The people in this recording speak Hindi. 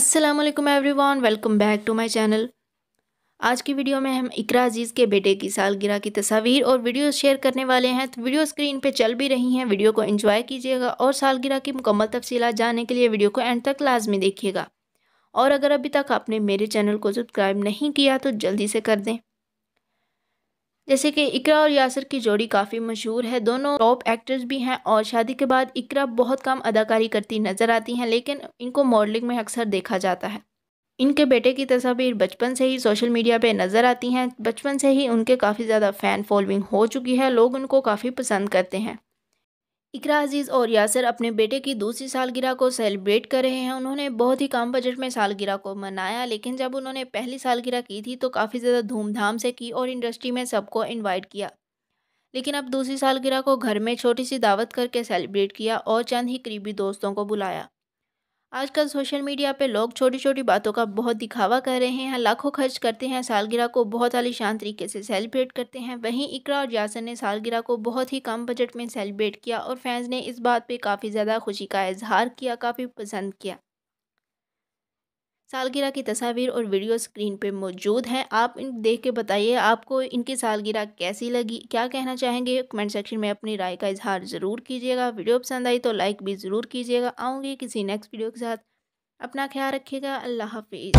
Aslam everyone welcome back to my channel आज की वीडियो में हम इकरा अज़ीज़ के बेटे की सालगिरह की तस्वीर और वीडियो शेयर करने वाले हैं। तो वीडियो स्क्रीन पे चल भी रही हैं। वीडियो को एंजॉय कीजिएगा और सालगिरह की मुकम्मल तफसीला जानने के लिए वीडियो को एंड तक लाजमी देखिएगा। और अगर अभी तक आपने मेरे चैनल को सब्सक्राइब नहीं किया तो जल्दी से कर दें। जैसे कि इकरा और यासर की जोड़ी काफ़ी मशहूर है। दोनों टॉप एक्टर्स भी हैं और शादी के बाद इकरा बहुत कम अदाकारी करती नज़र आती हैं, लेकिन इनको मॉडलिंग में अक्सर देखा जाता है। इनके बेटे की तस्वीर बचपन से ही सोशल मीडिया पे नज़र आती हैं। बचपन से ही उनके काफ़ी ज़्यादा फ़ैन फॉलोइंग हो चुकी है। लोग उनको काफ़ी पसंद करते हैं। इकरा अज़ीज़ और यासर अपने बेटे की दूसरी सालगिरह को सेलिब्रेट कर रहे हैं। उन्होंने बहुत ही कम बजट में सालगिरह को मनाया, लेकिन जब उन्होंने पहली सालगिरह की थी तो काफ़ी ज़्यादा धूमधाम से की और इंडस्ट्री में सबको इनवाइट किया। लेकिन अब दूसरी सालगिरह को घर में छोटी सी दावत करके सेलिब्रेट किया और चंद ही करीबी दोस्तों को बुलाया। आजकल सोशल मीडिया पे लोग छोटी छोटी बातों का बहुत दिखावा कर रहे हैं लाखों खर्च करते हैं, सालगिरह को बहुत आलिशान तरीके से सेलिब्रेट करते हैं। वहीं इकरा और यासन ने सालगिरह को बहुत ही कम बजट में सेलिब्रेट किया और फैंस ने इस बात पे काफ़ी ज़्यादा खुशी का इजहार किया, काफ़ी पसंद किया। सालगिरह की तस्वीर और वीडियो स्क्रीन पे मौजूद हैं। आप इन, देख के बताइए, आपको इनकी सालगिरह कैसी लगी? क्या कहना चाहेंगे? कमेंट सेक्शन में अपनी राय का इजहार ज़रूर कीजिएगा। वीडियो पसंद आई तो लाइक भी ज़रूर कीजिएगा। आऊँगी किसी नेक्स्ट वीडियो के साथ। अपना ख्याल रखिएगा। अल्लाह हाफिज़।